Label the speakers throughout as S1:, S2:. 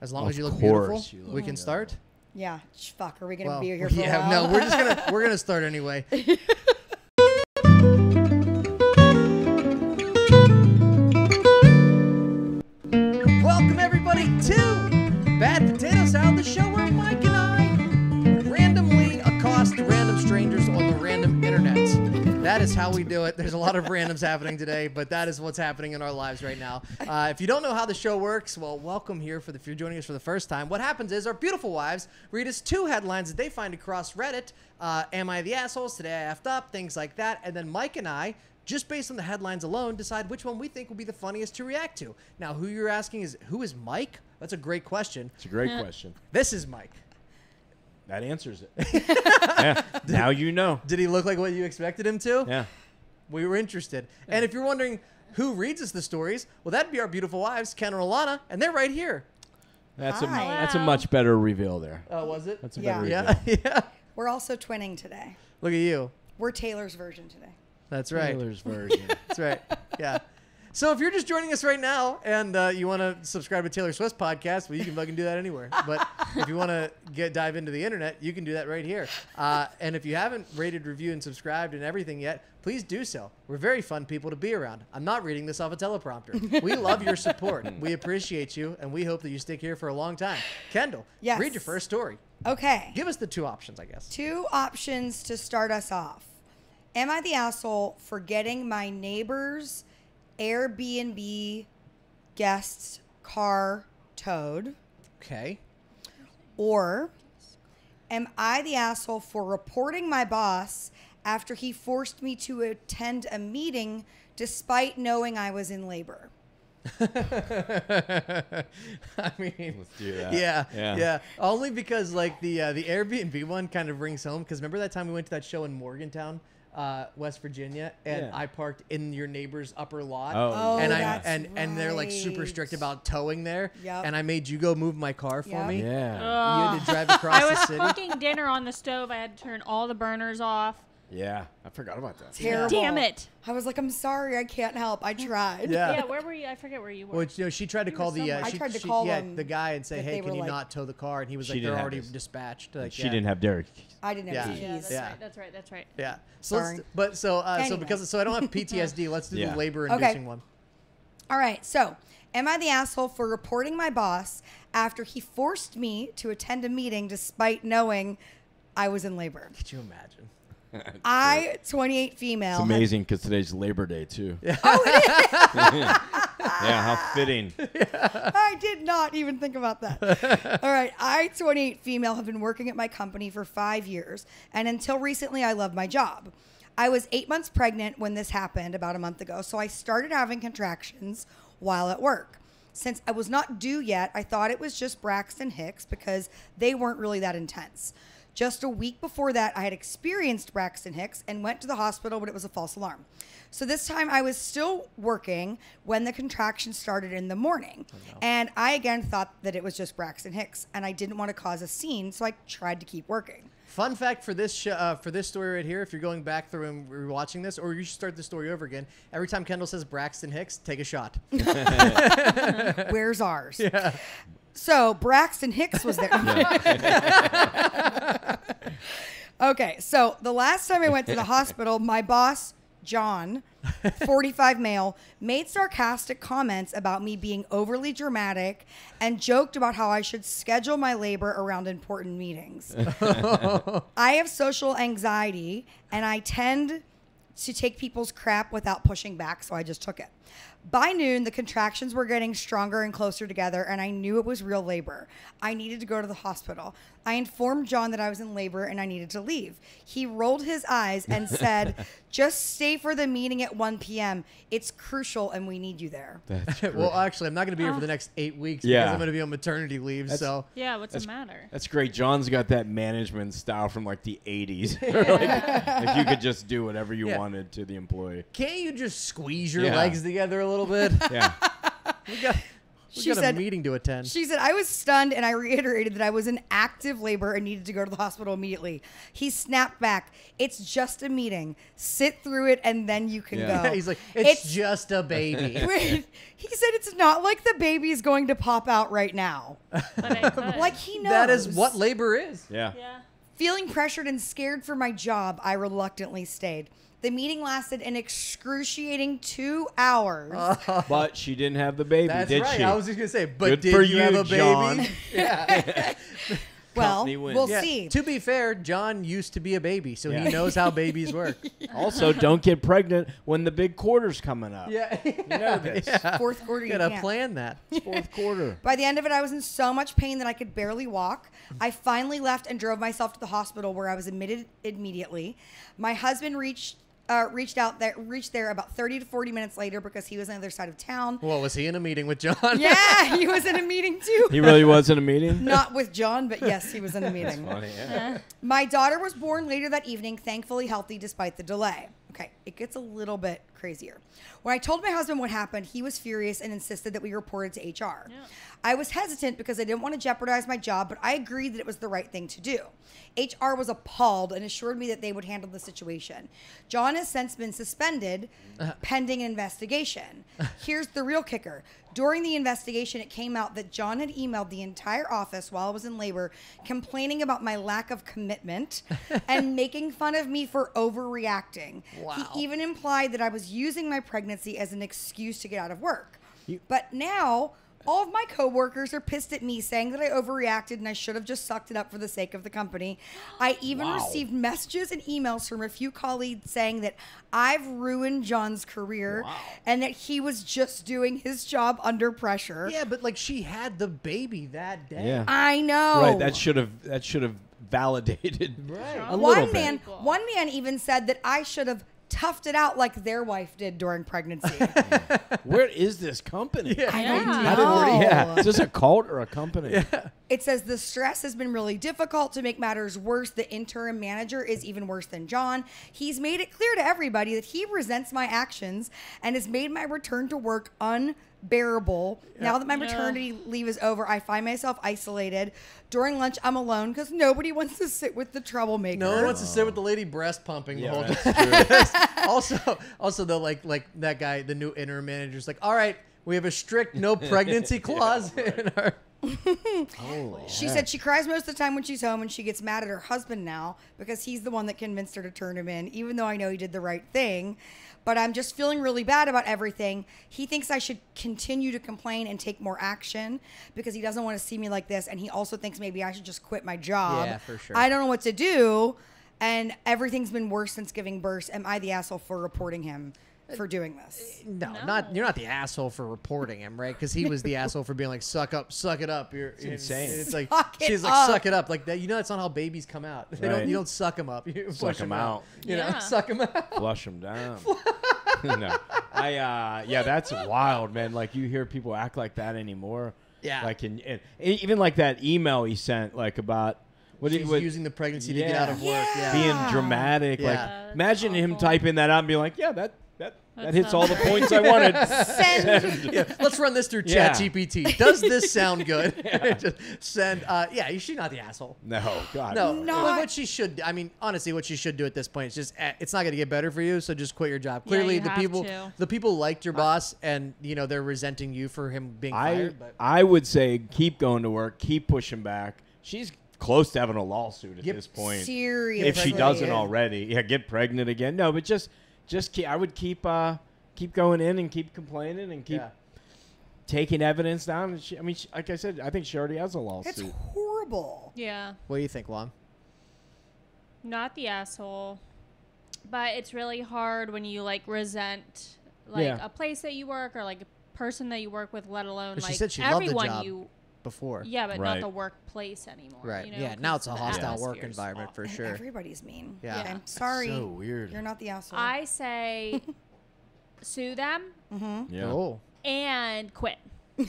S1: As long
S2: Of
S1: as you look
S2: course
S1: beautiful,
S2: you look
S1: we can start.
S3: Yeah. Fuck. Are we gonna
S1: Well,
S3: be here for
S1: yeah,
S3: a while?
S1: no, we're just gonna we're gonna start anyway. is how we do it. There's a lot of randoms happening today, but that is what's happening in our lives right now. Uh, if you don't know how the show works, well, welcome here. For the, if you're joining us for the first time, what happens is our beautiful wives read us two headlines that they find across Reddit. Uh, Am I the assholes? Today I effed up. Things like that, and then Mike and I just based on the headlines alone, decide which one we think will be the funniest to react to. Now, who you're asking is who is Mike? That's a great question.
S2: It's a great question.
S1: This is Mike.
S2: That answers it. yeah. Now you know.
S1: Did he look like what you expected him to?
S2: Yeah.
S1: We were interested. And if you're wondering who reads us the stories, well, that'd be our beautiful wives, Ken and Alana, and they're right here.
S2: That's a
S3: Hi.
S2: that's a much better reveal there.
S1: Oh, was it?
S2: That's a
S3: Yeah.
S2: better
S1: yeah,
S2: reveal.
S1: yeah.
S3: We're also twinning today.
S1: Look at you.
S3: We're Taylor's version today.
S1: That's right.
S2: Taylor's version.
S1: That's right. Yeah. So if you're just joining us right now and uh, you want to subscribe to Taylor Swift podcast, well, you can fucking do that anywhere. But if you want to get dive into the internet, you can do that right here. Uh, and if you haven't rated, reviewed, and subscribed and everything yet, please do so. We're very fun people to be around. I'm not reading this off a teleprompter. We love your support. We appreciate you, and we hope that you stick here for a long time. Kendyll,
S3: Yes.
S1: read your first story.
S3: Okay.
S1: Give us the two options, I guess.
S3: Two options to start us off. Am I the asshole for getting my neighbor's Airbnb guest's car towed?
S1: Okay.
S3: Or am I the asshole for reporting my boss after he forced me to attend a meeting despite knowing I was in labor?
S1: I mean,
S2: Let's do that.
S1: Yeah,
S2: Yeah.
S1: yeah, Only because like the uh, the Airbnb one kind of rings home. Because remember that time we went to that show in Morgantown, uh, West Virginia, and
S2: Yeah.
S1: I parked in your neighbor's upper lot.
S2: Oh,
S3: Oh,
S1: and I
S3: that's
S1: and and they're like super strict about towing there.
S3: Yep.
S1: And I made you go move my car for
S3: Yep.
S1: me.
S2: Yeah.
S1: You had to drive across
S4: I was
S1: the city.
S4: cooking dinner on the stove. I had to turn all the burners off.
S2: Yeah. I forgot about that.
S3: Terrible.
S4: Damn it.
S3: I was like, I'm sorry, I can't help. I tried.
S1: Yeah.
S4: Yeah, where were you? I forget where you were.
S1: Which you know, she tried to
S4: You
S1: call the uh,
S4: somewhere.
S3: I
S1: she,
S3: tried to
S1: she-
S3: call
S1: yeah,
S3: them
S1: the guy and say,
S3: that
S1: hey,
S3: they
S1: can
S3: were
S1: you
S3: like-
S1: not tow the car? And he was
S2: She
S1: like,
S2: didn't
S1: they're
S2: have
S1: already
S2: this.
S1: dispatched. Like,
S2: She
S1: yeah.
S2: didn't have Derrick.
S3: I didn't
S1: Yeah.
S3: have
S4: yeah,
S3: keys.
S4: that's
S1: Yeah.
S4: right. That's right. That's right.
S1: Yeah. So
S3: Sorry.
S1: let's, but so uh, so
S3: Anyway.
S1: because so I don't have PTSD. let's do
S2: Yeah.
S1: the labor
S3: Okay.
S1: inducing one.
S3: All right, so am I the asshole for reporting my boss after he forced me to attend a meeting despite knowing I was in labor?
S1: Could you imagine?
S3: I, 28 female.
S2: It's amazing because today's Labor Day too. Yeah.
S3: Oh, it is.
S2: yeah. How fitting.
S3: I did not even think about that. All right. I, 28 female, have been working at my company for five years. And until recently, I love my job. I was eight months pregnant when this happened about a month ago. So I started having contractions while at work. Since I was not due yet, I thought it was just Braxton Hicks because they weren't really that intense. Just a week before that, I had experienced Braxton Hicks and went to the hospital, but it was a false alarm. So this time I was still working when the contraction started in the morning. And I again thought that it was just Braxton Hicks and I didn't want to cause a scene, so I tried to keep working.
S1: Fun fact for this uh, for this story right here, if you're going back through and rewatching this, or you should start the story over again. Every time Kendyll says Braxton Hicks, take a shot.
S3: Where's ours? Yeah. So Braxton Hicks was there. okay, so the last time I went to the hospital, my boss, John, 45 male, made sarcastic comments about me being overly dramatic and joked about how I should schedule my labor around important meetings. I have social anxiety and I tend to take people's crap without pushing back, so I just took it. By noon, the contractions were getting stronger and closer together, and I knew it was real labor. I needed to go to the hospital. I informed John that I was in labor and I needed to leave. He rolled his eyes and said, Just stay for the meeting at 1 p.m. It's crucial and we need you there.
S2: That's
S1: well, actually, I'm not going to be here for the next eight weeks because I'm going to be on maternity leave.
S2: That's-
S1: so
S4: Yeah, what's
S2: That's-
S4: the matter?
S2: That's great. John's got that management style from like the 80s. like, like you could just do whatever you
S1: Yeah.
S2: wanted to the employee.
S1: can't you just squeeze your
S2: Yeah.
S1: legs together a little bit?
S2: Yeah.
S1: we got We
S3: She
S1: got
S3: said-
S1: a meeting to attend.
S3: She said, I was stunned and I reiterated that I was in active labor and needed to go to the hospital immediately. He snapped back, It's just a meeting. Sit through it and then you can
S2: Yeah.
S3: go.
S1: He's like, it's, just a baby.
S3: He said it's not like the baby is going to pop out right now.
S4: But
S3: Like he knows.
S1: that is what labor is.
S2: Yeah.
S4: Yeah.
S3: Feeling pressured and scared for my job, I reluctantly stayed. The meeting lasted an excruciating two hours.
S2: But she didn't have the baby,
S1: That's
S2: did
S1: right.
S2: she?
S1: I was just gonna say, but
S2: Good
S1: did
S2: for
S1: you, have
S2: you,
S1: a baby?
S2: John.
S1: Yeah.
S3: well, we'll
S1: yeah.
S3: see.
S1: To be fair, John used to be a baby, so
S2: Yeah.
S1: he knows how babies work.
S2: also, don't get pregnant when the big quarter's coming up.
S1: yeah.
S2: You know this.
S3: Fourth quarter, you
S1: Gotta
S3: can't.
S1: plan that.
S2: Fourth quarter.
S3: By the end of it, I was in so much pain that I could barely walk. I finally left and drove myself to the hospital where I was admitted immediately. My husband reached uh, reached out there reached there about 30 to 40 minutes later because he was on the other side of town.
S1: Well, was he in a meeting with John?
S3: Yeah, he was in a meeting too.
S2: He really was in a meeting?
S3: Not with John, but yes, he was in a meeting.
S2: Funny, yeah.
S3: My daughter was born later that evening, thankfully healthy despite the delay. Okay, it gets a little bit crazier. When I told my husband what happened, he was furious and insisted that we report it to HR.
S4: Yeah.
S3: I was hesitant because I didn't want to jeopardize my job, but I agreed that it was the right thing to do. HR was appalled and assured me that they would handle the situation. John has since been suspended uh-huh. pending an investigation. Here's the real kicker. During the investigation, it came out that John had emailed the entire office while I was in labor, complaining about my lack of commitment and making fun of me for overreacting.
S1: Wow.
S3: He even implied that I was using my pregnancy as an excuse to get out of work.
S2: You-
S3: But now all of my coworkers are pissed at me saying that I overreacted and I should have just sucked it up for the sake of the company. I even
S2: Wow.
S3: received messages and emails from a few colleagues saying that I've ruined John's career and that he was just doing his job under pressure.
S1: Yeah, but like she had the baby that day.
S2: Yeah.
S3: I know.
S2: Right. That should have that should have validated
S1: Right.
S2: a
S3: one
S2: bit.
S3: man
S4: People.
S3: one man even said that I should have toughed it out like their wife did during pregnancy.
S2: Where is this company?
S1: Yeah.
S3: I don't
S2: How did,
S3: know.
S2: yeah. Is this a cult or a company?
S3: It says the stress has been really difficult to make matters worse. The interim manager is even worse than John. He's made it clear to everybody that he resents my actions and has made my return to work unbearable. Now that my
S4: Yeah.
S3: maternity leave is over, I find myself isolated. During lunch, I'm alone because nobody wants to sit with the troublemaker.
S1: No one wants to sit with the lady breast pumping the whole
S2: that's
S1: time. also, also though, like like that guy, the new interim manager's like, all right, we have a strict no pregnancy clause in our.
S2: Holy
S3: She
S2: heck.
S3: said she cries most of the time when she's home and she gets mad at her husband now because he's the one that convinced her to turn him in, even though I know he did the right thing. But I'm just feeling really bad about everything. He thinks I should continue to complain and take more action because he doesn't want to see me like this. And he also thinks maybe I should just quit my job.
S1: Yeah, for sure.
S3: I don't know what to do. And everything's been worse since giving birth. Am I the asshole for reporting him for doing this?
S1: No,
S4: No.
S1: not you're not the asshole for reporting him, right? Because he was the asshole for being like, "Suck up, suck it up." You're it's
S2: insane.
S1: It's like
S3: Suck
S1: she's like,
S3: up.
S1: "Suck it up," like that. You know, that's not how babies come out. They don't. You don't suck them up. You
S2: Suck
S1: push
S2: 'em
S1: 'em
S2: out.
S1: You know, suck them out.
S2: flush them down. no, I uh, yeah, that's wild, man. Like you hear people act like that anymore.
S1: Yeah.
S2: like in, in even like that email he sent, like about what
S1: She's
S2: he was
S1: using the pregnancy to get out of work. Yeah.
S2: being dramatic.
S1: Yeah.
S2: Like
S4: That's
S2: imagine him typing that out and being like, yeah, that that that hits all the points I wanted.
S3: Send
S1: yeah, let's run this through
S2: Yeah.
S1: ChatGPT. Does this sound good? Just send. Uh, yeah, she's not the asshole.
S2: no, God,
S1: No,
S3: Not-
S1: what- what she should. I mean, honestly, what she should do at this point is just. eh, It's not going to get better for you, so just quit your job.
S4: Yeah,
S1: Clearly,
S4: you
S1: the people,
S4: to.
S1: the people liked your boss, and you know they're resenting you for him being
S2: I
S1: fired. But
S2: I would say keep going to work, keep pushing back. She's close to having a lawsuit at
S1: Yep.
S2: this point.
S3: seriously.
S2: if she doesn't already, yeah, get pregnant again. No, but just just keep, I would keep uh keep going in and keep complaining and keep
S1: yeah.
S2: taking evidence down. And she, I mean, she, like I said, I think she already has a lawsuit.
S3: It's horrible.
S4: Yeah.
S1: What do you think, Lon?
S4: Not the asshole. But it's really hard when you like resent like
S2: Yeah.
S4: a place that you work or like a person that you work with, let alone
S1: But she
S4: like
S1: said she loved the
S4: everyone
S1: job.
S4: you
S1: Before.
S4: Yeah, but
S2: Right.
S4: not the workplace anymore.
S1: Right.
S4: You know,
S1: yeah. Now
S4: 'cause
S1: it's a
S4: the
S1: hostile work
S4: atmosphere's
S1: environment
S4: awful.
S1: for
S3: And
S1: sure.
S3: Everybody's mean.
S1: Yeah.
S3: I'm sorry.
S2: so weird.
S3: You're not the asshole.
S4: I say sue them
S2: yeah.
S1: Oh.
S4: and quit.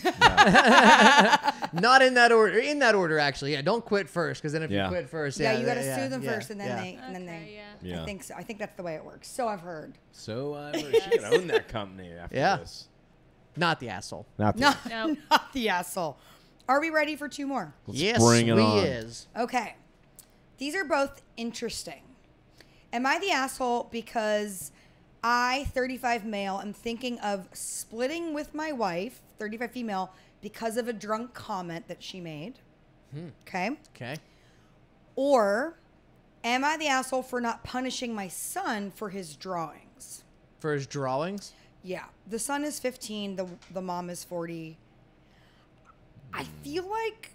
S1: Not in that order. In that order, actually. Yeah. Don't quit first, because then if
S2: Yeah.
S1: you quit first,
S3: yeah,
S1: yeah,
S3: you got to
S1: yeah,
S3: sue them
S1: yeah,
S3: first, and then
S1: yeah.
S3: they, and then
S4: Okay,
S3: they.
S4: yeah.
S2: Yeah.
S3: I think so. I think that's the way it works. So I've heard.
S2: So I uh, she can own that company after
S1: Yeah.
S2: this.
S1: Not the asshole.
S2: Not the,
S3: No,
S4: No.
S3: not the asshole. Are we ready for two more?
S2: Let's
S1: yes,
S2: bring it
S1: we
S2: on.
S1: is.
S3: Okay. These are both interesting. Am I the asshole because I, 35 male, am thinking of splitting with my wife, 35 female, because of a drunk comment that she made? Hmm. Okay.
S1: Okay.
S3: Or am I the asshole for not punishing my son for his drawings?
S1: For his drawings.
S3: Yeah. The son is 15, the the mom is 40. I feel like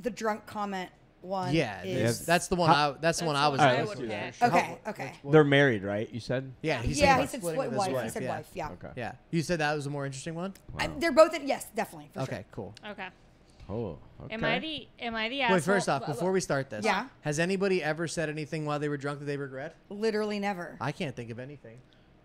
S3: the drunk comment one
S1: Yeah,
S3: is
S1: that's, that's the one.
S2: How-
S1: I, that's the one I was.
S4: one
S2: I would
S1: for, sure.
S3: Okay, okay.
S2: They're married, right? You said.
S1: Yeah, he said
S3: yeah, he said
S1: splitting
S3: split
S1: with
S3: wife. He said
S1: yeah.
S3: wife. Yeah.
S2: Okay.
S1: Yeah, you said that was a more interesting one.
S3: I, they're both in, yes, definitely. For
S1: Okay,
S3: Sure.
S1: cool.
S4: Okay.
S2: Oh. Okay.
S4: Am I the am I the asshole?
S1: Wait, first off, before we start this,
S3: Yeah.
S1: has anybody ever said anything while they were drunk that they regret?
S3: Literally never.
S1: I can't think of anything.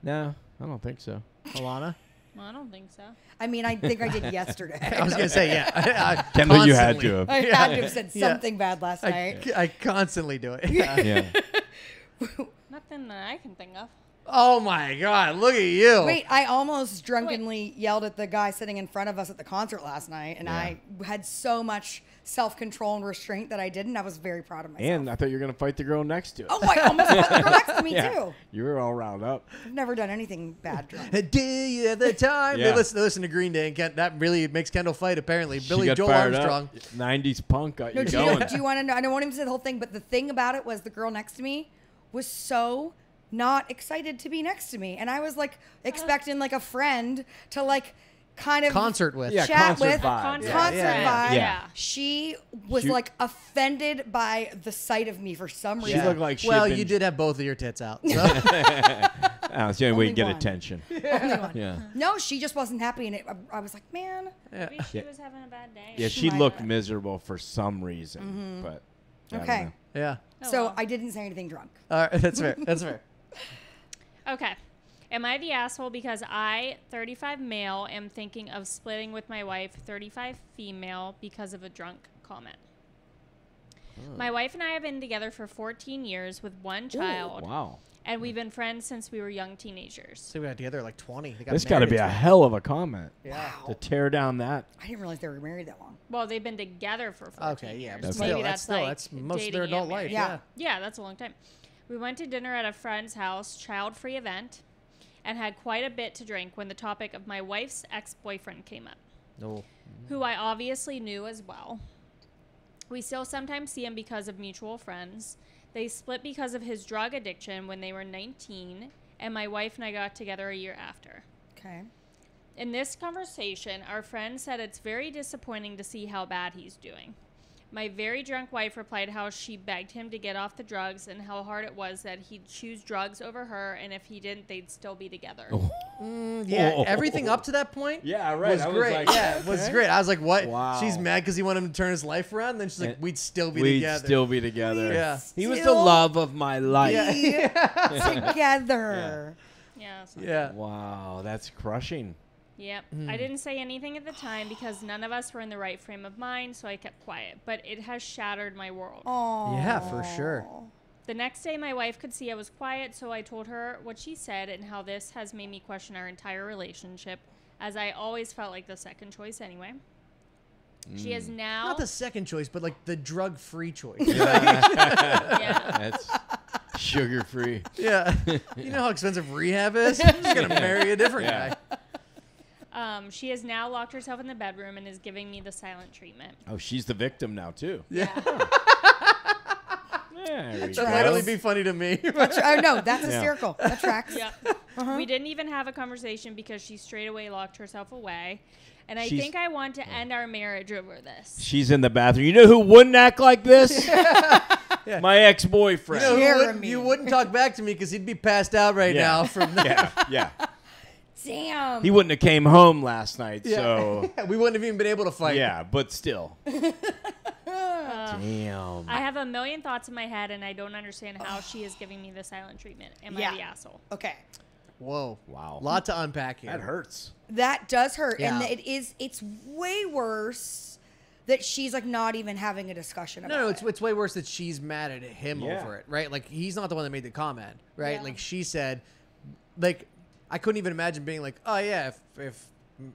S2: No, I don't think so.
S1: Alana,
S4: Well, I don't think so.
S3: I mean, I think I did yesterday.
S1: I was gonna say yeah. I, I
S2: Kendyll, you had to have.
S3: I had to have said
S1: Yeah.
S3: something bad last
S1: I,
S3: night.
S1: I constantly do it. Yeah.
S2: Yeah.
S4: Nothing that I can think of.
S1: Oh my god, look at you.
S3: Wait, I almost drunkenly yelled at the guy sitting in front of us at the concert last night, and I had so much self control and restraint that I didn't. I was very proud of myself.
S2: And I thought you were gonna fight the girl next to it.
S3: oh, I almost put the girl next to me
S2: yeah.
S3: too.
S2: You were all round up.
S3: I've never done anything bad drunk.
S1: Do you have the time?
S2: Yeah.
S1: They listen, they listen to Green Day, and Ken, that really makes Kendyll fight. Apparently,
S2: She
S1: Billy Joel Armstrong.
S2: Up. 90s punk got
S3: No,
S2: you
S3: do you, do you want to know? I don't want him to say the whole thing, but the thing about it was the girl next to me was so not excited to be next to me, and I was like uh-huh. expecting like a friend to like kind of
S1: Concert with.
S2: Yeah,
S3: chat
S2: concert
S3: with
S2: vibe.
S4: Concert,
S2: Yeah.
S3: concert
S1: yeah, yeah.
S3: vibe.
S2: Yeah.
S3: She was
S2: She-
S3: like offended by the sight of me for some
S2: She
S3: reason.
S2: looked like she
S1: well, you did have both of your tits out. So.
S2: Oh, it's the only way
S3: Only
S2: to get
S3: one.
S2: attention.
S3: Only one.
S2: Yeah.
S3: No, she just wasn't happy, and it, I, I was like, man.
S1: Yeah.
S4: Maybe she
S2: Yeah.
S4: was having a bad day.
S2: Yeah,
S3: She
S2: she looked
S3: have.
S2: miserable for some reason, mm-hmm. but I don't
S3: Okay.
S2: know.
S1: Yeah.
S4: Oh,
S3: so
S4: well.
S3: I didn't say anything drunk.
S1: All right, that's fair. That's fair.
S4: Okay. Am I the asshole because I, 35 male, am thinking of splitting with my wife, 35 female, because of a drunk comment? Hmm. My wife and I have been together for 14 years with one child,
S2: Wow.
S4: and we've been friends since we were young teenagers.
S1: So we got together like 20. They got
S2: This got to be a
S1: 20.
S2: hell of a comment
S1: Yeah.
S2: to tear down that.
S3: I didn't realize they were married that long.
S4: Well, they've been together for 14
S1: Okay, yeah,
S4: years.
S1: but
S2: That's
S1: still,
S4: Maybe
S1: that's
S4: that's,
S1: still
S4: like
S1: that's most of their adult life.
S3: Yeah.
S1: Yeah.
S4: Yeah, that's a long time. We went to dinner at a friend's house, child free event, and had quite a bit to drink when the topic of my wife's ex boyfriend came up,
S1: No.
S4: who I obviously knew as well. We still sometimes see him because of mutual friends. They split because of his drug addiction when they were 19, and my wife and I got together a year after.
S3: Okay.
S4: In this conversation, our friend said it's very disappointing to see how bad he's doing. My very drunk wife replied how she begged him to get off the drugs and how hard it was that he'd choose drugs over her, and if he didn't, they'd still be together.
S1: Mm, yeah,
S2: Oh.
S1: everything up to that point.
S2: Yeah, right.
S1: Was
S2: I was
S1: great.
S2: like,
S1: yeah, it was great. I was like, "What?
S2: Wow.
S1: She's mad because he wanted him to turn his life around." Then she's like,
S2: And
S1: "We'd still be
S2: We'd
S1: together."
S2: still be together.
S1: Yeah.
S2: He was the love of my life.
S1: Yeah.
S3: Together.
S4: Yeah. so-
S1: yeah.
S2: Wow, that's crushing.
S4: Yep. Hmm. I didn't say anything at the time because none of us were in the right frame of mind, so I kept quiet. But it has shattered my world.
S3: Oh.
S1: Yeah, for sure.
S4: The next day, my wife could see I was quiet, so I told her what she said and how this has made me question our entire relationship, as I always felt like the second choice anyway. She is hmm. now.
S1: Not the second choice, but like the drug-free choice.
S4: yeah.
S2: That's sugar free.
S1: yeah. You know how expensive rehab is? I'm just gonna marry a different
S2: Yeah.
S1: guy.
S4: Um, she has now locked herself in the bedroom and is giving me the silent treatment.
S2: Oh, she's the victim now too.
S1: Yeah.
S2: There we
S1: That'd
S2: go.
S1: literally be funny to me.
S3: That's, oh, no, that's
S2: Yeah.
S3: hysterical. That tracks.
S4: Yeah. We didn't even have a conversation because she straight away locked herself away. And I
S2: She's-
S4: think I want to end our marriage over this.
S2: She's in the bathroom. You know who wouldn't act like this? My ex-boyfriend.
S1: know, who would,
S3: Jeremy.
S1: you wouldn't talk back to me because he'd be passed out right
S2: Yeah.
S1: now from that.
S2: yeah, yeah.
S3: Damn.
S2: He wouldn't have came home last night,
S1: Yeah.
S2: so
S1: we wouldn't have even been able to fight.
S2: yeah. But still,
S4: Uh,
S2: damn.
S4: I have a million thoughts in my head and I don't understand how she is giving me the silent treatment. Am
S3: Yeah.
S4: I the asshole?
S3: okay.
S1: Whoa.
S2: Wow.
S1: Lot to unpack here.
S2: That hurts.
S3: That does hurt. And it is, it's way worse that she's like not even having a discussion about
S1: No, no,
S3: it.
S1: it's, it's way worse that she's mad at him
S2: Yeah.
S1: over it, right? Like he's not the one that made the comment, right?
S4: Yeah.
S1: Like she said, like I couldn't even imagine being like, oh yeah, if if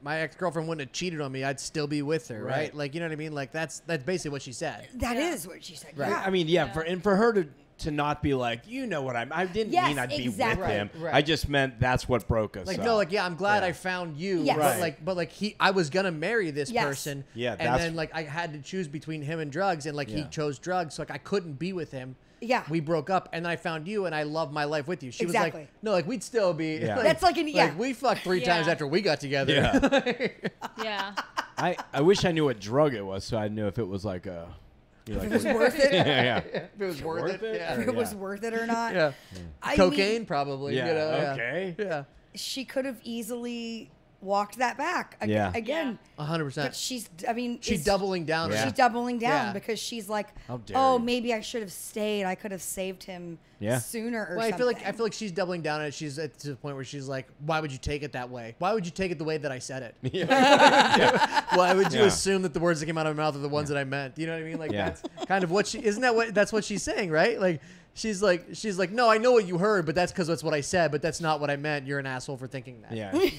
S1: my ex girlfriend wouldn't have cheated on me, I'd still be with her, right?
S2: Right.
S1: Like you know what I mean? Like that's that's basically what she said.
S3: That
S4: Yeah.
S3: is what she said.
S1: Right.
S3: Yeah.
S2: I mean, yeah,
S4: Yeah.
S2: for and for her to to not be like, you know what I'm. I didn't
S3: Yes,
S2: mean I'd be
S3: exactly.
S2: with him.
S1: Right, right.
S2: I just meant that's what broke us.
S1: Like
S2: up.
S1: no, like yeah, I'm glad
S2: Yeah.
S1: I found you,
S3: Yes.
S1: but like but like he, I was gonna marry this
S3: Yes.
S1: person,
S2: Yeah,
S1: and then like I had to choose between him and drugs, and like he chose drugs, so like I couldn't be with him.
S3: Yeah.
S1: we broke up, and then I found you, and I love my life with you. She was like, no, like we'd still be.
S2: Yeah.
S3: That's like an- yeah.
S1: we fucked three times after we got together.
S2: Yeah.
S4: Yeah.
S2: I, I wish I knew what drug it was, so I knew if it was like a. You like
S3: If it was worth it.
S2: yeah, yeah.
S1: if it was worth,
S2: Worth
S1: it,
S2: it?
S1: yeah.
S3: If it was worth it or not.
S1: yeah.
S3: I
S1: Cocaine,
S3: mean,
S1: probably.
S2: Yeah,
S1: You know, yeah.
S2: okay.
S1: Yeah.
S3: she could have easily walked that back. Ag-
S2: Yeah.
S3: Again.
S1: A hundred
S3: But
S1: percent.
S3: she's, I mean,
S1: She's
S3: is-
S1: doubling down.
S2: Yeah.
S3: She's doubling down
S1: Yeah.
S3: because she's like,
S2: How dare
S3: oh,
S2: you."
S3: maybe I should have stayed. I could have saved him
S2: Yeah.
S3: sooner or
S1: Well, I
S3: something.
S1: feel like I feel like she's doubling down on it. She's at to the point where she's like, "Why would you take it that way? Why would you take it the way that I said it? Why would you
S2: Yeah.
S1: assume that the words that came out of my mouth are the ones that I meant? You know what I mean? Like
S2: Yeah.
S1: that's kind of what she isn't that what that's what she's saying, right? Like she's like she's like, no, I know what you heard, but that's because that's what I said, but that's not what I meant. You're an asshole for thinking that.
S2: yeah.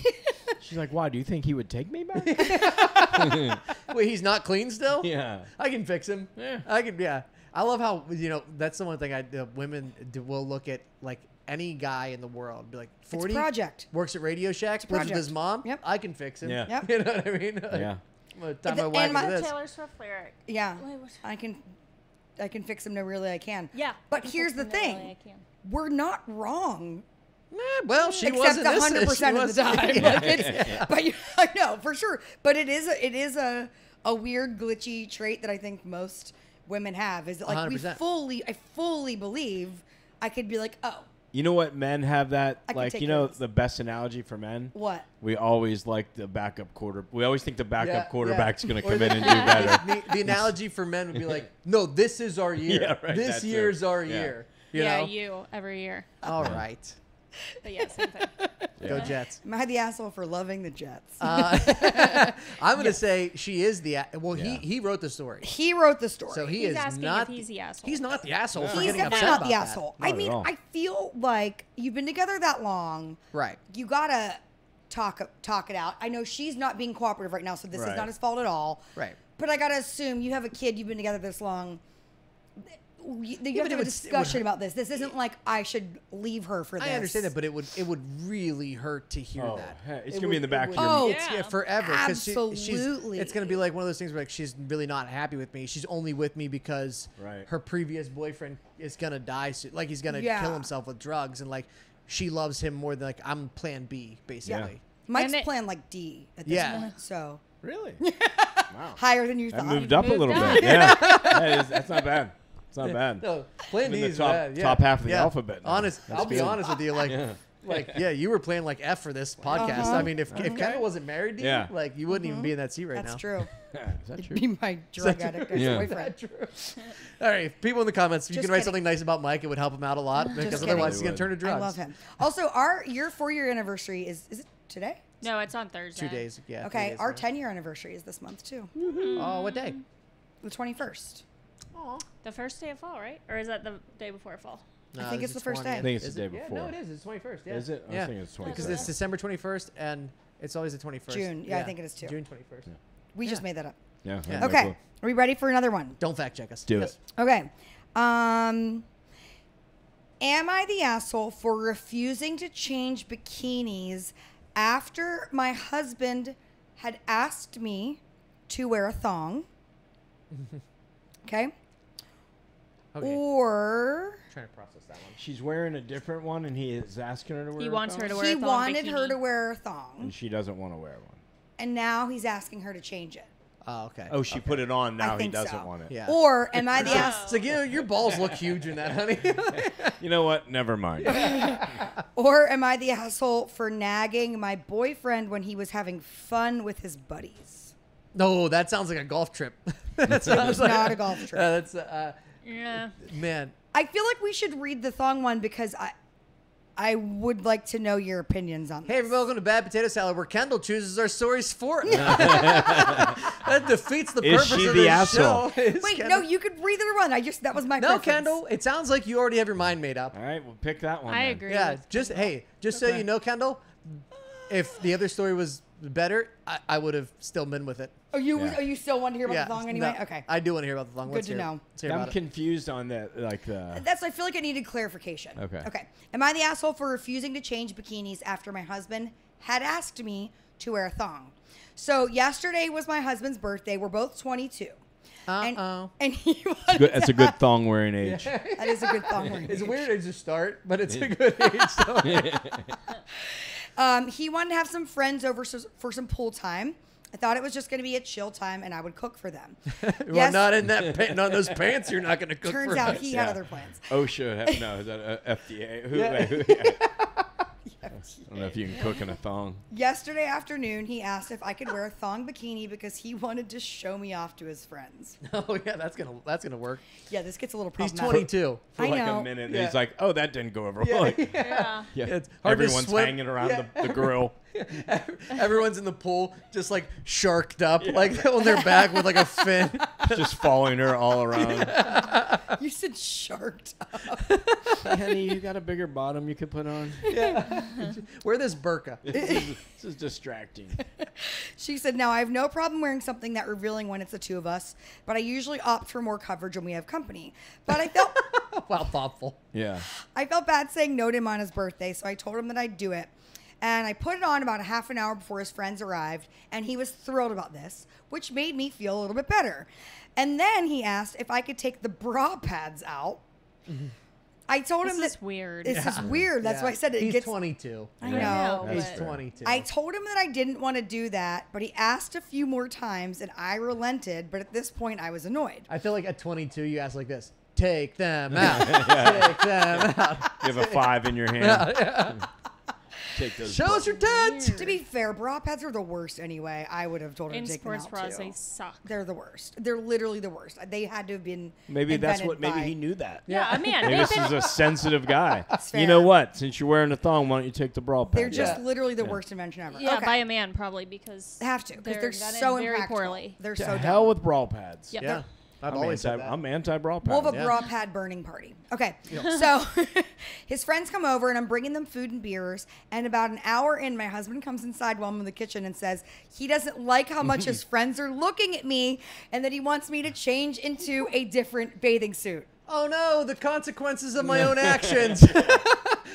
S2: She's like, why? Do you think he would take me back?
S1: Wait, he's not clean still?
S2: yeah.
S1: I can fix him.
S2: Yeah.
S1: I can. Yeah. I love how you know that's the one thing I uh, women do, will look at like any guy in the world be like
S3: it's
S1: forty
S3: project.
S1: works at Radio Shack, lives with his mom.
S3: Yep.
S1: I can fix him.
S2: Yeah.
S3: Yep.
S1: You know what I mean? Like,
S2: Yeah.
S1: I'm gonna tie
S3: And
S1: my
S3: the-
S1: wife
S3: and my-
S1: to this.
S4: Taylor Swift lyric.
S3: Yeah.
S4: Wait.
S3: I can I can fix him no really I can.
S4: Yeah.
S3: But here's the thing.
S4: I can.
S3: We're not wrong.
S1: Eh, well, she
S3: except
S1: wasn't this-
S3: hundred percent
S1: she
S3: of the
S1: was-
S3: time.
S1: Yeah.
S3: Like it's, but you, I know for sure. But it is a, it is a a weird glitchy trait that I think most women have is that like we
S1: 100%.
S3: fully I fully believe I could be like oh
S2: You know what men have that
S3: I
S2: like you know
S3: of
S2: the best analogy for men?
S3: what
S2: We always like the backup quarter. We always think the backup
S1: Yeah,
S2: quarterback's
S1: yeah.
S2: going to come in and do better.
S1: The, the analogy for men would be like, "No, this is our year.
S2: Yeah, right,
S1: this
S2: that's it.
S1: year's our
S2: Yeah.
S1: year." You
S4: yeah,
S1: know?
S4: you every year.
S1: All right.
S4: But yeah, same thing.
S1: Go Jets.
S3: am I the asshole for loving the Jets?
S1: Uh, I'm gonna say she is the. Well,
S2: Yeah.
S1: he he wrote the story,
S3: he wrote the story.
S1: so he
S4: He's
S1: is
S4: asking
S1: not.
S4: if he's the asshole.
S1: He's not the asshole for
S3: He's definitely
S1: upset
S3: not
S1: about
S3: the
S1: that.
S3: asshole.
S2: Not
S3: I mean. I feel like you've been together that long.
S1: Right.
S3: You gotta talk talk it out. I know she's not being cooperative right now, so this is not his fault at all.
S1: Right.
S3: But I gotta assume you have a kid. You've been together this long. You, you
S1: but
S3: have to
S1: it
S3: have a
S1: would- it
S3: discussion
S1: would-
S3: about this. This isn't like I should leave her for this.
S1: I understand that, but it would it would really hurt to hear
S2: Oh,
S1: that.
S2: hey, it's
S1: It
S2: gonna be in the
S1: it
S2: back of your-
S3: Oh,
S1: it's, yeah,
S4: Yeah.
S1: forever. 'cause she-
S3: Absolutely.
S1: she's, it's gonna be like one of those things where like she's really not happy with me. She's only with me because
S2: Right.
S1: her previous boyfriend is gonna die soon. Like he's gonna
S3: Yeah.
S1: kill himself with drugs, and like she loves him more than like I'm Plan B basically.
S3: Mike's
S4: And it-
S3: playing like D at this
S1: Yeah.
S3: moment, so
S2: Really? wow.
S3: higher than you
S2: That
S3: thought.
S2: moved up a little
S4: up.
S2: bit. Yeah. That is, that's not bad. It's not bad.
S1: No, Plan
S2: I'm in
S1: D
S2: the
S1: is
S2: top-
S1: bad, yeah.
S2: top half of the
S1: Yeah.
S2: alphabet now.
S1: Honest,
S2: That's
S1: I'll be
S2: good.
S1: honest with you. Like,
S2: Yeah.
S1: like yeah, you were playing like F for this podcast.
S3: Uh-huh.
S1: I mean, if if
S2: Okay.
S1: Kendyll wasn't married to you,
S2: Yeah.
S1: like you wouldn't even be in that seat right
S3: That's
S1: now.
S3: That's true.
S2: is that true?
S3: Be my drug
S1: that
S3: addict
S1: true?
S2: Yeah.
S3: ex-boyfriend.
S1: True. All right, people in the comments, if you
S3: Just
S1: can write
S3: kidding.
S1: something nice about Mike, it would help him out a lot because
S3: kidding.
S1: otherwise he's gonna turn to drugs.
S3: I love him. Also, our your four year anniversary is is it today?
S4: No, it's on Thursday.
S1: Two days, yeah.
S3: Okay,
S1: days
S3: our ten year anniversary is this month too,
S1: Oh, what day?
S3: the twenty first.
S4: The first day of fall, right? Or is that the day before fall?
S3: I think it's
S1: is
S3: the first day.
S2: I think it's
S1: Is
S2: the
S1: it?
S2: day
S1: Yeah,
S2: before.
S1: no, it is. It's twenty first. Yeah.
S2: Is it? I was
S1: yeah.
S2: thinking it's
S1: Because it's December twenty first, and it's always the twenty first.
S3: June. Yeah, I think it is too.
S1: June twenty first.
S3: We just made that up.
S2: Yeah. I have
S1: Yeah.
S2: no
S3: Okay,
S2: clue.
S3: are we ready for another one?
S1: Don't fact check us.
S2: Do
S1: Yes.
S2: it.
S3: Okay. Um Am I the asshole for refusing to change bikinis after my husband had asked me to wear a thong? okay.
S1: Okay.
S3: Or
S1: trying to process that one.
S2: She's wearing a different one, and he is asking her to wear.
S4: He
S2: a
S4: wants her to wear
S3: he
S4: a thong
S3: wanted her to wear a thong,
S2: and she doesn't want to wear one.
S3: and now he's asking her to change it.
S1: Oh, okay.
S2: Oh, she put it on. Now he
S3: think
S2: doesn't
S3: so.
S2: want it.
S1: Yeah.
S3: Or am I the ass?
S1: It's like you know, your balls look huge in that, honey.
S2: You know what? Never mind.
S3: Or am I the asshole for nagging my boyfriend when he was having fun with his buddies?
S1: No, that sounds like a golf trip. that sounds like
S3: not a golf trip.
S1: Uh, that's uh,
S4: Yeah.
S1: man.
S3: I feel like we should read the thong one because I I would like to know your opinions on
S1: Hey,
S3: this.
S1: welcome to Bad Potato Salad, where Kendyll chooses our stories for it. that defeats the
S2: Is
S1: purpose
S2: she
S1: of
S2: the
S1: this
S2: asshole?
S1: show.
S3: Wait,
S1: Kendyll-
S3: no, you could read the one. I just that was my
S1: No,
S3: preference.
S1: Kendyll. It sounds like you already have your mind made up.
S2: All right, we'll pick that one.
S4: I
S2: then.
S4: agree.
S1: Yeah, just
S4: Kendyll.
S1: hey, just so you know, Kendyll, if the other story was better, I, I would have still been with it.
S3: Oh, you
S2: Yeah.
S3: oh, you still want to hear about
S1: yeah,
S3: the thong anyway?
S1: no,
S3: okay.
S1: I do want to hear about the thong.
S3: Good
S1: Let's
S3: to
S1: hear
S3: know.
S1: Let's hear
S2: I'm
S1: about it.
S2: confused on that. Like the.
S3: That's I feel like I needed clarification.
S2: Okay.
S3: Okay. Am I the asshole for refusing to change bikinis after my husband had asked me to wear a thong? So yesterday was my husband's birthday. We're both 22. And,
S1: Uh-oh.
S3: and he
S2: Good,
S3: wanted
S2: that's a good thong wearing age.
S3: that is a good thong. wearing
S1: It's
S3: age.
S1: weird age to start, but it's a good age. So.
S3: Um, he wanted to have some friends over for some pool time. I thought it was just going to be a chill time, and I would cook for them.
S1: well,
S3: Yes.
S1: not in that, pa- not in those pants. You're not going to cook.
S3: Turns
S1: for
S3: out
S1: us.
S3: he
S2: Yeah.
S3: had other plans.
S2: OSHA. ha- No, is that uh, FDA? Who,
S1: Yeah.
S2: who- yeah. I don't know if you can cook in a thong.
S3: Yesterday afternoon, he asked if I could wear a thong bikini because he wanted to show me off to his friends.
S1: Oh yeah, that's gonna that's gonna work.
S3: Yeah, this gets a little
S1: He's
S3: problematic.
S1: 22.
S2: For
S3: I
S2: like
S3: know.
S2: a minute, and
S1: Yeah.
S2: he's like, "Oh, that didn't go over well."
S1: yeah.
S4: Yeah.
S2: Yeah,
S1: It's hard to
S2: everyone's
S1: swim.
S2: hanging around
S1: Yeah.
S2: the, the grill.
S1: Everyone's in the pool, just like sharked up, like on their back with like a fin.
S2: just following her all around.
S3: You said sharked up.
S2: Honey, you got a bigger bottom you could put on.
S1: yeah. Wear this burqa.
S2: This is, this is distracting.
S3: She said, Now I have no problem wearing something that revealing when it's the two of us, but I usually opt for more coverage when we have company. But I felt
S1: wow, thoughtful.
S2: Yeah.
S3: I felt bad saying no to him on his birthday, so I told him that I'd do it. And I put it on about a half an hour before his friends arrived, and he was thrilled about this, which made me feel a little bit better. And then he asked if I could take the bra pads out. Mm-hmm. I told
S4: This
S3: him
S4: is
S3: that
S4: weird.
S3: this is weird. That's
S1: Yeah.
S3: why I said it
S1: He's
S3: gets
S1: 22.
S3: I know.
S4: know,
S1: He's 22.
S3: I told him that I didn't want to do that, but he asked a few more times and I relented, but at this point I was annoyed.
S1: I feel like at 22, you ask like this: Take them out. Take them out.
S2: You have a five in your hand. Take those.
S1: Show us your tits.
S3: To be fair, bra pads are the worst anyway. I would have told him
S4: In
S3: to take
S4: sports
S3: them out
S4: bras,
S3: too.
S4: they suck.
S3: They're the worst. They're literally the worst. They had to have been.
S2: Maybe that's what. Maybe
S3: by-
S2: he knew that.
S4: Yeah, I mean,
S2: Maybe this is a sensitive guy. You know what? Since you're wearing a thong, why don't you take the bra pad?
S3: They're just
S1: Yeah.
S3: literally the
S2: Yeah.
S3: worst invention ever.
S4: yeah,
S3: okay.
S4: by a man probably because
S3: have to because
S4: they're
S3: they're, so
S4: very
S3: impractical.
S4: poorly.
S3: They're
S2: to
S3: so
S2: hell
S3: dumb.
S2: with bra pads.
S4: Yep.
S1: Yeah, I've
S2: I'm
S1: always
S2: anti.
S1: said that.
S2: I'm anti bra pads.
S3: We'll have a
S1: Yeah.
S3: bra pad burning party. Okay. So his friends come over and I'm bringing them food and beers. And about an hour in, my husband comes inside while I'm in the kitchen and says he doesn't like how much his friends are looking at me and that he wants me to change into a different bathing suit.
S1: oh no, the consequences of my own actions.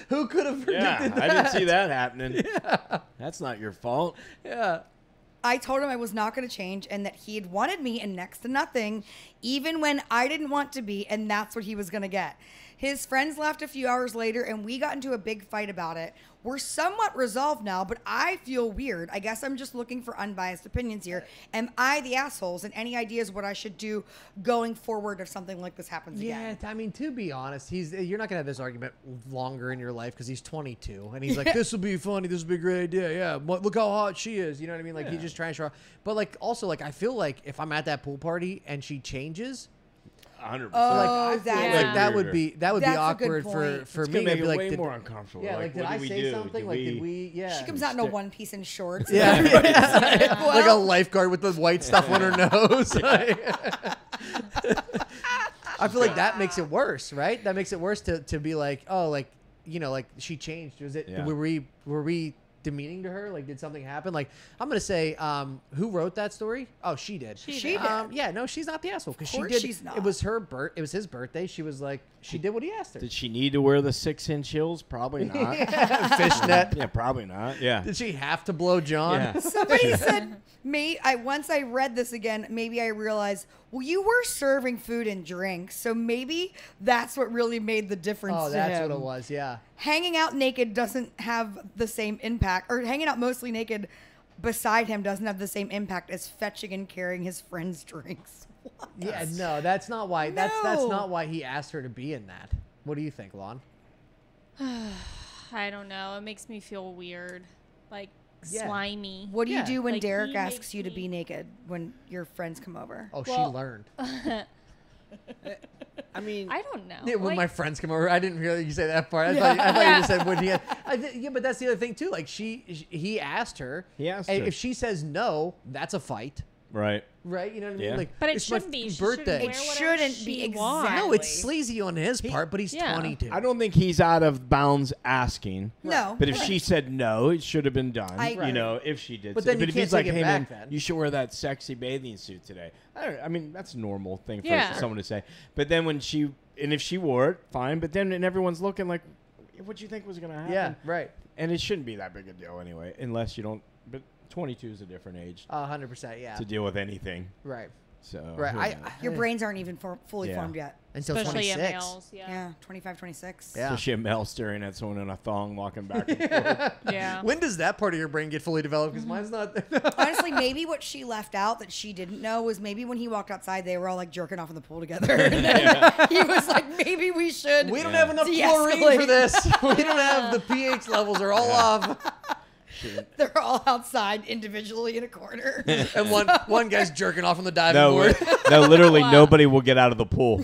S1: Who could have
S2: Yeah,
S1: predicted
S2: I didn't see that happening. That's not your fault.
S1: Yeah.
S3: I told him I was not going to change and that he had wanted me in next to nothing, even when I didn't want to be, and that's what he was going to get. His friends left a few hours later and we got into a big fight about it. We're somewhat resolved now, but I feel weird. I guess I'm just looking for unbiased opinions here. Am I the assholes? And any ideas what I should do going forward if something like this happens
S1: Yeah,
S3: again?
S1: Yeah, I mean, to be honest, he's you're not gonna have this argument longer in your life because he's 22 and he's like, "This will be funny. This will be a great idea. Yeah, look how hot she is." You know what I mean? Like he's just trying to show. But like, also, like, I feel like if I'm at that pool party and she changes,
S2: 100.
S3: Oh,
S1: like, I feel
S3: that
S1: like
S4: Yeah.
S1: that would be that would
S3: That's
S1: be awkward for for
S2: it's
S1: me.
S2: gonna make
S1: be
S2: it
S1: like,
S2: way
S1: did-
S2: more uncomfortable.
S1: yeah, like, did
S2: what
S1: I
S2: we
S1: say
S2: do?
S1: something?
S2: Did
S1: like, did we? Yeah.
S3: She comes out in a one piece and shorts.
S1: Yeah, yeah. like a lifeguard with the white stuff on her nose. I feel like that makes it worse, right? That makes it worse to, to be like, oh, like you know, like she changed. Was it?
S2: Yeah.
S1: Were we were we demeaning to her? Like, did something happen? Like, I'm gonna say, um, who wrote that story? Oh, she did.
S4: She
S3: She
S4: did.
S3: did.
S1: Um, yeah, no, she's not the asshole because she
S3: course
S1: did.
S3: she's not.
S1: It was her birth. It was his birthday. She was like, she did what he asked her.
S2: Did she need to wear the six inch heels? Probably not.
S1: Fishnet.
S2: yeah, probably not. Yeah.
S1: Did she have to blow John?
S2: Yeah.
S3: Somebody said, "Me." I once I read this again. Maybe I realized. Well, you were serving food and drinks, so maybe that's what really made the difference.
S1: Oh,
S3: to
S1: that's
S3: him.
S1: what it was. Yeah.
S3: Hanging out naked doesn't have the same impact, or hanging out mostly naked beside him doesn't have the same impact as fetching and carrying his friends' drinks. What?
S1: Yeah, no, that's not why. That's that's not why he asked her to be in that. What do you think, Lon?
S4: I don't know. It makes me feel weird, like
S1: Yeah.
S4: slimy.
S3: What do
S1: Yeah.
S3: you do when
S4: Like, Derrick
S3: asks you to be naked when your friends come over?
S1: Oh,
S4: Well-
S1: she learned.
S2: I mean,
S4: I don't know.
S1: Yeah, when
S4: Like,
S1: my friends come over, I didn't hear you say that part. I
S3: Yeah.
S1: thought, I thought you just said when he. Had, I th- yeah, but that's the other thing too. Like she, he asked her.
S2: He asked
S1: and
S2: her.
S1: If she says no, that's a fight.
S2: Right.
S1: right? You know what I mean?
S2: Yeah.
S1: Like,
S4: But it
S1: it's my
S4: shouldn't be. She shouldn't
S1: birthday.
S4: wear
S3: It
S4: whatever
S3: shouldn't
S4: she
S3: be
S4: wants.
S3: exactly.
S1: no, it's sleazy on his part, but he's
S4: Yeah.
S1: 22.
S2: I don't think he's out of bounds asking.
S3: No.
S2: But if
S3: right.
S2: she said no, it should have been done.
S3: I
S2: you know, if she did.
S1: But
S2: say-
S1: then you
S2: if
S1: can't
S2: he's like,
S1: take it
S2: hey
S1: back
S2: man,
S1: then."
S2: you should wear that sexy bathing suit today. I don't. I mean, that's a normal thing for
S4: Yeah.
S2: someone to say. But then when she and if she wore it, fine. But then and everyone's looking like, what do you think was gonna happen?
S1: Yeah, right.
S2: And it shouldn't be that big a deal anyway, unless you don't. But 22 is a different age
S1: A hundred percent. Yeah.
S2: to deal with anything.
S1: Right.
S2: So
S1: Right.
S2: who
S1: I,
S2: knows?
S3: Your brains aren't even for, fully
S2: Yeah.
S3: formed yet.
S1: until
S4: Especially in
S1: 26.
S4: males. Yeah.
S3: Yeah, 25, 26.
S1: Yeah.
S2: Especially a male staring at someone in a thong walking back and forth.
S4: Yeah.
S1: When does that part of your brain get fully developed? Because mm-hmm. mine's not.
S3: Honestly, maybe what she left out that she didn't know was maybe when he walked outside, they were all like jerking off in the pool together. And then he was like, maybe we should.
S1: we don't
S2: Yeah.
S1: have enough
S3: De-escalate.
S1: chlorine for this. We don't have the pH levels are all
S2: Yeah.
S1: off.
S2: Shit.
S3: They're all outside individually in a corner.
S1: And one one guy's jerking off on the diving
S2: No,
S1: board.
S2: no, literally
S4: Wow.
S2: nobody will get out of the pool.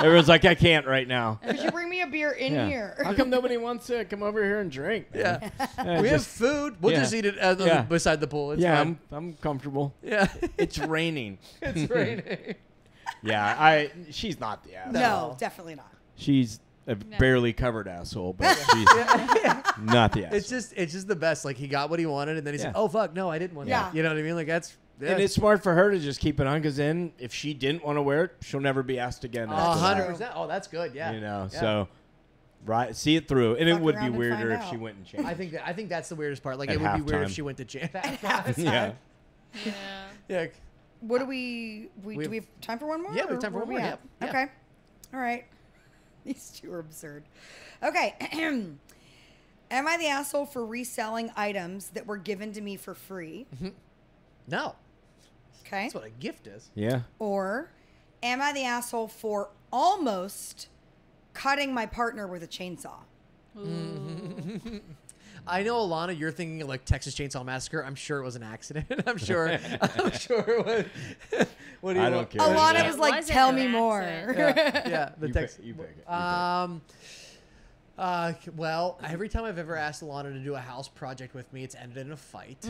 S2: Everyone's like, I can't right now.
S3: Could you bring me a beer in
S2: Yeah.
S3: here?
S2: How come nobody wants to come over here and drink? man?
S1: Yeah.
S2: Yeah,
S1: we have food. We'll
S2: yeah.
S1: just eat it the-
S2: Yeah.
S1: beside the pool. It's
S2: yeah,
S1: fine.
S2: I'm, I'm comfortable.
S1: Yeah.
S2: It's raining.
S1: it's raining.
S2: Yeah, I. She's not the asshole.
S3: no, definitely not.
S2: She's a
S4: No.
S2: barely covered asshole, but she's not the asshole.
S1: It's just it's just the best. Like he got what he wanted, and then he's said,
S2: Yeah.
S1: "Oh fuck, no, I didn't want
S3: Yeah.
S1: that." You know what I mean? Like that's yeah.
S2: and it's smart for her to just keep it on because then if she didn't want to wear it, she'll never be asked again.
S1: a
S2: after that.
S1: hundred percent. Oh, that's good. Yeah.
S2: You know,
S1: Yeah.
S2: so right, see it through, and it would be weirder if
S3: out.
S2: she went and changed.
S1: I think that I think that's the weirdest part. Like
S2: At
S1: it would be weird if she went to jail.
S2: yeah,
S4: Yeah.
S1: yeah.
S3: What do we, we,
S1: We
S3: do we
S1: have-
S3: have time for one more?
S1: Yeah, we have time for one more, yeah, yeah.
S3: Okay. All right. These two are absurd. Okay. Am I the asshole for reselling items that were given to me for free? Mm-hmm.
S1: No,
S3: Okay.
S1: that's what a gift is.
S2: yeah.
S3: Or am I the asshole for almost cutting my partner with a chainsaw? Mm-hmm.
S1: I know Alana, you're thinking of like Texas Chainsaw Massacre. I'm sure it was an accident. I'm sure. I'm sure it was. what do you
S2: I don't
S1: want?
S2: care.
S3: Alana
S2: Yeah.
S3: was like,
S4: Wasn't
S3: "Tell me more."
S1: Yeah, yeah, the
S2: You
S1: Texas.
S2: pick- you pick it, you pick it.
S1: Um. Uh, well, every time I've ever asked Alana to do a house project with me, it's ended in a fight.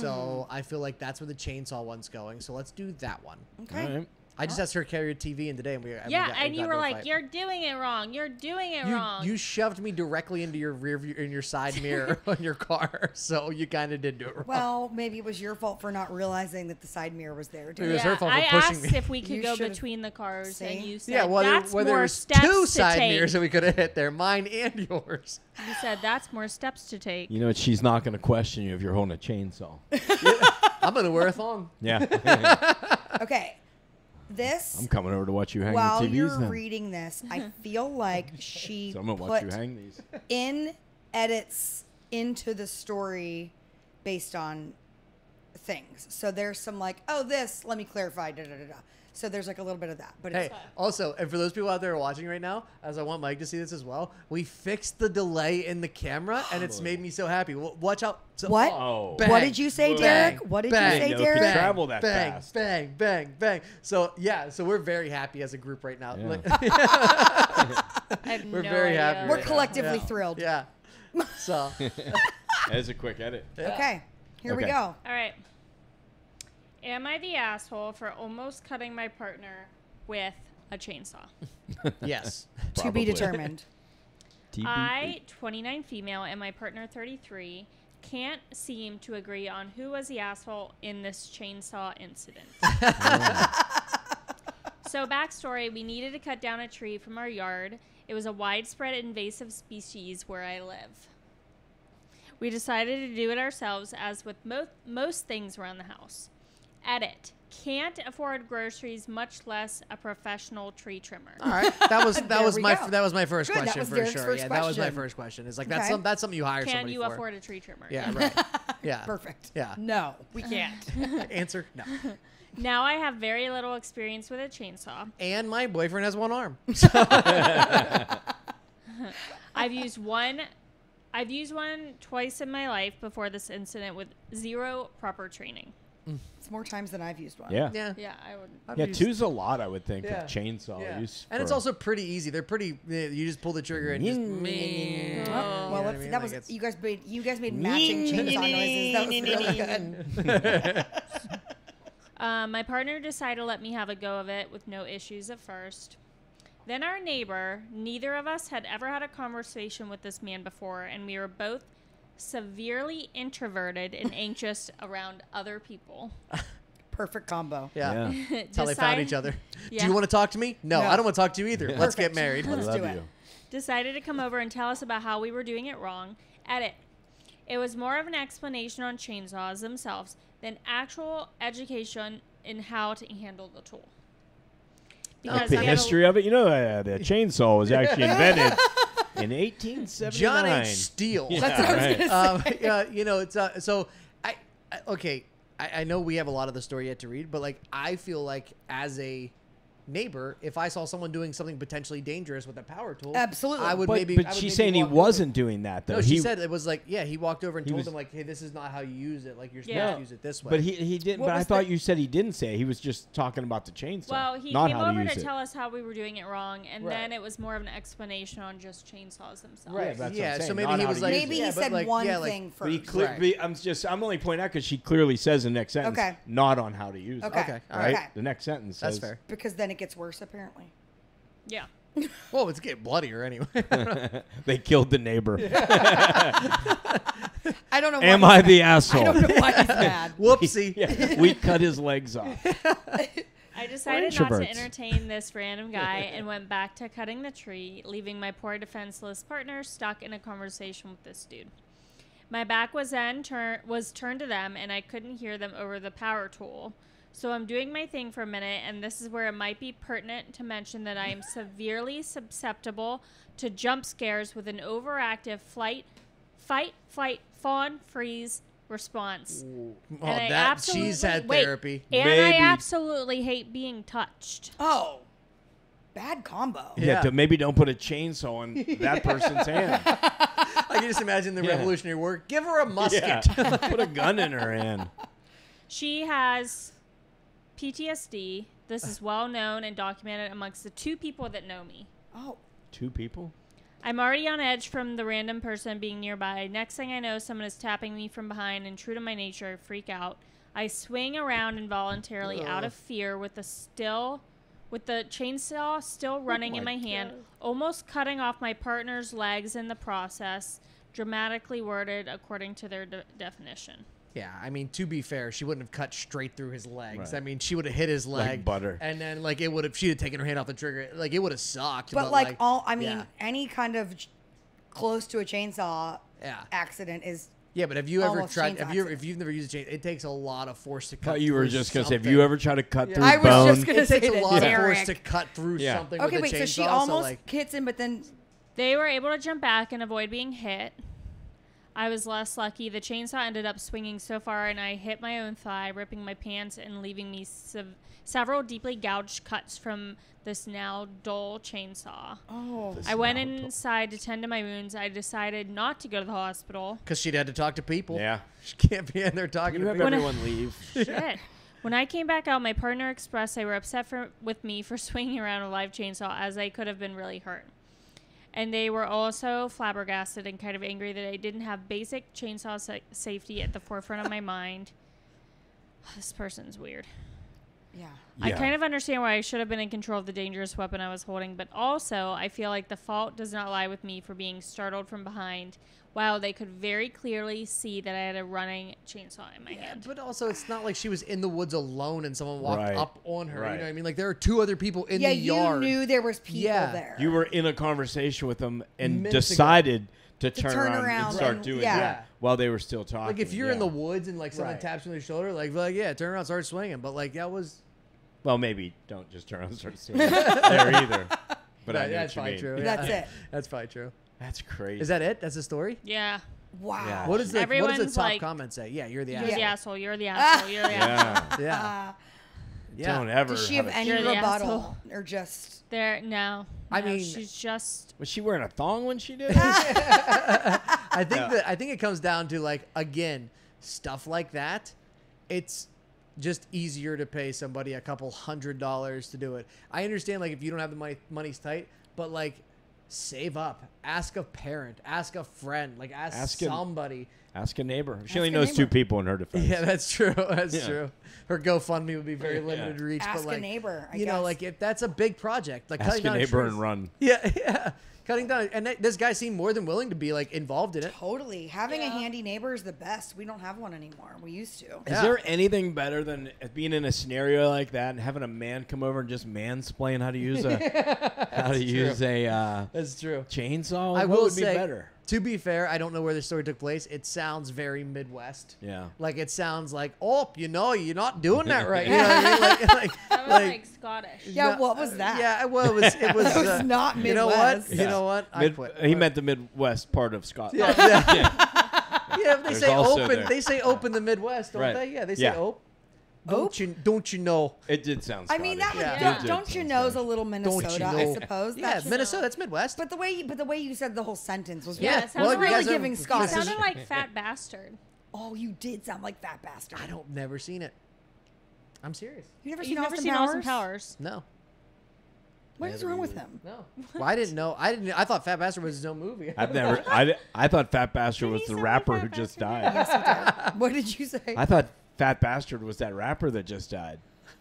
S1: So I feel like that's where the chainsaw one's going. So let's do that one.
S3: Okay.
S2: All right.
S1: I just asked her to carry a TV in today, and we and we
S4: Yeah,
S1: got-
S4: and
S1: got
S4: you were
S1: into
S4: like,
S1: fight.
S4: "You're doing it wrong. You're doing it
S1: you,
S4: wrong."
S1: you shoved me directly into your rear view in your side mirror on your car, so you kind of did do it wrong.
S3: Well, maybe it was your fault for not realizing that the side mirror was there.
S1: It
S3: Too.
S1: was her
S4: Yeah,
S1: fault for
S4: I
S1: pushing
S4: asked
S1: me.
S4: if we could
S3: You
S4: go between the cars,
S3: See?
S4: and you said
S1: yeah, well, there,
S4: that's
S1: well,
S4: more
S1: there was
S4: steps
S1: two side
S4: take.
S1: mirrors that we could have hit there, mine and yours.
S4: You said that's more steps to take.
S2: You know, she's not going to question you if you're holding a chainsaw.
S1: I'm gonna wear a thong.
S2: Yeah.
S3: Okay. This
S2: I'm coming over to watch you hang
S3: while
S2: the TVs
S3: you're
S2: then.
S3: reading this, I feel like she
S2: so I'm going to watch
S3: put
S2: you hang these.
S3: in edits into the story based on things. So there's some like, oh, this, let me clarify, da da da da. So there's like a little bit of that, but
S1: Hey,
S3: it's
S1: also, and for those people out there watching right now, as I want Mike to see this as well, we fixed the delay in the camera, and it's made me so happy. W- Watch out! So,
S3: What?
S2: Oh.
S1: Bang,
S3: What did you say,
S1: bang,
S3: Derrick? What did you say,
S2: Didn't know it Derrick?
S1: Bang,
S2: travel that
S1: bang,
S2: fast.
S1: bang, bang, bang. So yeah, so we're very happy as a group right now.
S2: Yeah.
S1: Like-
S4: I have
S1: we're
S4: no
S1: very
S4: idea.
S1: happy.
S3: We're
S1: right
S3: collectively
S1: Yeah.
S3: thrilled.
S1: Yeah. So
S2: As a quick edit.
S1: yeah.
S3: okay. Here we go.
S4: All right. Am I the asshole for almost cutting my partner with a chainsaw?
S1: yes.
S3: To be determined.
S2: TBD.
S4: I, 29 female, and my partner, 33, can't seem to agree on who was the asshole in this chainsaw incident. so, backstory we needed to cut down a tree from our yard. It was a widespread invasive species where I live. We decided to do it ourselves, as with mo- most things around the house. Edit. Can't afford groceries, much less a professional tree trimmer.
S1: All right. That was that was my
S3: go.
S1: that was my first
S3: Good,
S1: question for
S3: Derrick's
S1: sure.
S3: first
S1: yeah, that was my
S3: question.
S1: first question. It's like that's
S3: Okay.
S1: some, that's something you hire
S4: Can
S1: somebody
S4: you
S1: for.
S4: afford a tree trimmer?
S1: Yeah. Right. Yeah.
S3: Perfect.
S1: Yeah.
S3: No, we can't.
S1: Answer no.
S4: Now I have very little experience with a chainsaw.
S1: And my boyfriend has one arm.
S4: I've used one I've used one twice in my life before this incident with zero proper training.
S3: It's more times than I've used one.
S2: Yeah.
S1: Yeah.
S4: Yeah, I would
S1: I've
S2: Yeah,
S1: used-
S2: two's a lot, I would think,
S1: Yeah.
S2: of chainsaw
S1: Yeah.
S2: use.
S1: And it's
S2: for-
S1: also pretty easy. They're pretty. You just pull the trigger and just.
S2: Mm.
S3: Well, well,
S1: what I
S3: let's-
S1: mean?
S3: that
S1: Like
S3: was
S1: it's-
S3: you guys made you guys made matching chainsaw noises. That was really good.
S4: Um, my partner decided to let me have a go of it with no issues at first. Then our neighbor, neither of us had ever had a conversation with this man before, and we were both severely introverted and anxious around other people.
S3: Perfect combo.
S1: Yeah.
S2: Yeah.
S1: That's how they found each other.
S4: Yeah.
S1: Do you want to talk to me? No,
S3: No.
S1: I don't want to talk to you either. Let's get married.
S3: Let's
S2: love
S3: do it.
S2: you.
S4: decided to come over and tell us about how we were doing it wrong. Edit. It was more of an explanation on chainsaws themselves than actual education in how to handle the tool. Because
S2: the
S4: I a-
S2: history of it, you know, uh, the chainsaw was actually invented in 1879.
S1: John H. Steele.
S2: Yeah,
S3: That's what I was gonna say.
S1: um, yeah, you know, it's uh, so I, I okay. I, I know we have a lot of the story yet to read, but like I feel like as a neighbor, if I saw someone doing something potentially dangerous with a power tool,
S3: Absolutely.
S1: I would
S2: But,
S1: maybe.
S2: but
S1: would
S2: she's
S1: maybe
S2: saying he wasn't doing that though.
S1: No, she
S2: he,
S1: said it was like yeah. He walked over and told
S2: was-
S1: them like, hey, this is not how you use it. Like you're supposed
S4: Yeah.
S1: to use it this way.
S2: But he he didn't.
S3: What
S2: But I thought
S3: the-
S2: you said he didn't say. it. He was just talking about the chainsaw.
S4: Well, he
S2: not
S4: came
S2: how
S4: over
S2: to,
S4: to, tell us how we were doing it wrong, and
S1: Right.
S4: then it was more of an explanation on just chainsaws themselves.
S2: Right. that's what I'm
S1: yeah. So maybe
S2: not
S1: he was like
S3: Maybe he said one thing
S2: But he
S3: first.
S2: cle- I'm just I'm only pointing out because she clearly says in the next sentence,
S3: Okay.
S2: not on how to use
S3: Okay.
S2: it.
S1: Okay, all
S2: Right. The next sentence
S1: That's fair.
S3: Because then it gets worse, apparently.
S4: Yeah.
S1: Well, it's getting bloodier anyway.
S2: they killed the neighbor.
S3: I don't know.
S2: Am I
S3: he's
S2: the asshole?
S3: I don't know why he's mad.
S1: Whoopsie.
S2: yeah, we cut his legs off.
S4: I decided not to entertain this random guy and went back to cutting the tree, leaving my poor defenseless partner stuck in a conversation with this dude. My back was then turn was turned to them and I couldn't hear them over the power tool. So I'm doing my thing for a minute and this is where it might be pertinent to mention that I am severely susceptible to jump scares with an overactive flight fight, flight, fawn, freeze response.
S1: Well,
S4: And oh,
S1: that she's
S4: absolutely-
S1: had
S4: wait,
S1: therapy.
S4: And
S2: Maybe.
S4: I absolutely hate being touched.
S3: Oh, bad combo.
S2: Yeah,
S1: Yeah.
S2: d- maybe don't put a chainsaw in that person's hand.
S1: I can just imagine the
S2: Yeah.
S1: Revolutionary War. Give her a musket.
S2: Yeah. put a gun in her hand.
S4: She has PTSD. This is well known and documented amongst the two people that know me.
S3: Oh,
S2: Two people.
S4: I'm already on edge from the random person being nearby. Next thing I know, someone is tapping me from behind, and true to my nature, I freak out. I swing around involuntarily out of fear with the still with the chainsaw still running in
S2: my
S4: my hand, almost cutting off my partner's legs in the process, dramatically worded according to their de- definition.
S1: Yeah, I mean, to be fair, she wouldn't have cut straight through his legs.
S2: Right.
S1: I mean, she would have hit his
S2: Like
S1: leg,
S2: butter.
S1: and then like it would have. She'd have taken her hand off the trigger. Like it would have sucked.
S3: but,
S1: But,
S3: like, all, I mean,
S1: yeah.
S3: any kind of close to a chainsaw
S1: Yeah.
S3: accident is
S1: Yeah, but have you ever tried?
S3: chainsaw
S1: If you if you've never used a chain, it takes a lot of force to cut.
S2: thought you were just gonna say, have you ever tried to cut through
S3: I was
S2: bone?
S3: just gonna
S1: It takes a
S3: that,
S1: lot of force to cut through
S2: Yeah.
S1: something.
S3: okay.
S1: with
S3: Wait,
S1: a chainsaw,
S3: so she almost
S1: so like,
S3: hits him, but then
S4: They were able to jump back and avoid being hit. I was less lucky. The chainsaw ended up swinging so far, and I hit my own thigh, ripping my pants and leaving me sev- several deeply gouged cuts from this now dull chainsaw.
S3: oh,
S2: This
S4: I went
S2: now dull-
S4: inside to tend to my wounds. I decided not to go to the hospital.
S1: because she'd had to talk to people.
S2: Yeah.
S1: she can't be in there talking
S2: You
S1: to
S2: have
S1: people.
S2: everyone leave.
S4: Shit. When I came back out, my partner expressed they were upset for, with me for swinging around a live chainsaw as I could have been really hurt. And they were also flabbergasted and kind of angry that I didn't have basic chainsaw sa- safety at the forefront of my mind. This person's weird.
S3: Yeah.
S4: I kind of understand why I should have been in control of the dangerous weapon I was holding, but also I feel like the fault does not lie with me for being startled from behind, while they could very clearly see that I had a running chainsaw in my
S1: Yeah,
S4: hand.
S1: but also it's not like she was in the woods alone and someone walked
S2: Right.
S1: up on her. You know what I mean? Like there are two other people in
S3: yeah,
S1: the
S3: you knew there was people
S1: Yeah.
S3: there.
S2: You were in a conversation with them and
S1: Minutes ago.
S2: decided to,
S3: To
S2: turn,
S3: turn
S2: around,
S3: around
S2: and start
S3: and-
S2: doing
S3: yeah.
S2: that while they were still talking.
S1: like if you're in the woods and like someone
S2: Right.
S1: taps you on the shoulder, like like yeah, turn around, start swinging. But like that was
S2: Well, maybe don't just turn around and start swinging there either. But I know
S1: that's
S2: what you
S1: probably
S2: mean.
S1: true.
S3: That's it.
S1: That's probably true.
S2: That's crazy.
S1: Is that it? That's the story.
S4: yeah.
S3: Wow.
S2: Yeah.
S1: What is the what does
S4: Everyone's
S1: the top
S4: like-
S1: comment say? Yeah, you're the
S4: You're
S1: asshole.
S4: the asshole. You're the asshole. You're the asshole.
S2: yeah.
S1: Yeah.
S3: Uh,
S1: Yeah.
S2: Don't ever.
S3: does she have
S2: a-
S3: any
S4: You're the
S3: rebuttal
S4: asshole.
S3: or just?
S4: There, no.
S1: I
S4: No,
S1: mean-
S4: she's just.
S2: Was she wearing a thong when she did it?
S1: I think
S2: Yeah.
S1: that I think it comes down to like again stuff like that. It's just easier to pay somebody a couple hundred dollars to do it. I understand like if you don't have the money, money's tight, but like save up, ask a parent, ask a friend, like ask,
S2: Ask an-
S1: somebody.
S2: Ask a neighbor. She
S3: Ask
S2: only
S3: a
S2: knows two people in her defense.
S1: Yeah, that's true. That's
S2: Yeah.
S1: true. Her GoFundMe would be very
S2: Yeah.
S1: limited reach.
S3: Ask
S1: but
S3: a neighbor, I
S1: you know, like if that's a big project, like
S2: Ask
S1: cutting
S2: a neighbor
S1: trees.
S2: and run.
S1: Yeah, yeah. Cutting down, and th- this guy seemed more than willing to be like involved in it.
S3: Totally. Having a handy neighbor is the best. We don't have one anymore. We used to.
S2: Is
S1: Yeah.
S2: there anything better than being in a scenario like that and having a man come over and just mansplain how to use a how to use a uh,
S1: That's true.
S2: chainsaw?
S1: I
S2: What
S1: will
S2: would
S1: say,
S2: be better?
S1: To be fair, I don't know where the story took place. It sounds very Midwest.
S2: Yeah.
S1: Like it sounds like, oh, you know, you're not doing that right. You know what I mean? Like, like,
S4: That was
S1: like-
S4: like, Scottish.
S3: Yeah,
S1: no,
S3: what was that?
S1: Yeah, well, it was. It was,
S3: That was
S1: uh,
S3: not Midwest.
S1: You know what?
S3: Midwest.
S1: You know what? I
S2: Mid-
S1: quit.
S2: he meant the Midwest part of Scotland.
S1: Yeah, yeah. yeah, they
S2: There's
S1: say open.
S2: there.
S1: They say open the Midwest, don't
S2: Right.
S1: they? Yeah, they say
S2: Yeah.
S1: Ope. Don't
S3: Ope?
S1: you? Don't you know?
S2: It did sound.
S3: I mean, that
S2: Scottish.
S3: would
S1: Yeah.
S3: don't, don't you
S2: sound
S3: know is a little Minnesota,
S1: Don't you
S3: I suppose.
S1: Yeah,
S3: That's-
S1: Minnesota. That's Midwest.
S3: But the way, you, but the way you said the whole sentence was
S1: Yeah,
S3: really,
S4: it sounded
S1: well,
S4: like,
S3: giving
S1: have-
S4: it
S3: Scottish.
S4: sounded like fat bastard.
S3: Oh, you did sound like fat bastard.
S1: I don't. Never seen it. I'm serious.
S3: You never
S4: You've
S3: seen
S4: never seen
S3: Powers?
S4: Austin Powers?
S1: No.
S3: What is
S2: Never
S3: wrong with him?
S1: No. Well, I didn't know. I didn't. I thought Fat Bastard was his own movie.
S2: I've never. I, I thought Fat Bastard was the rapper
S4: Fat
S2: who just died.
S3: Yes, he did. What did you say?
S2: I thought Fat Bastard was that rapper that just died.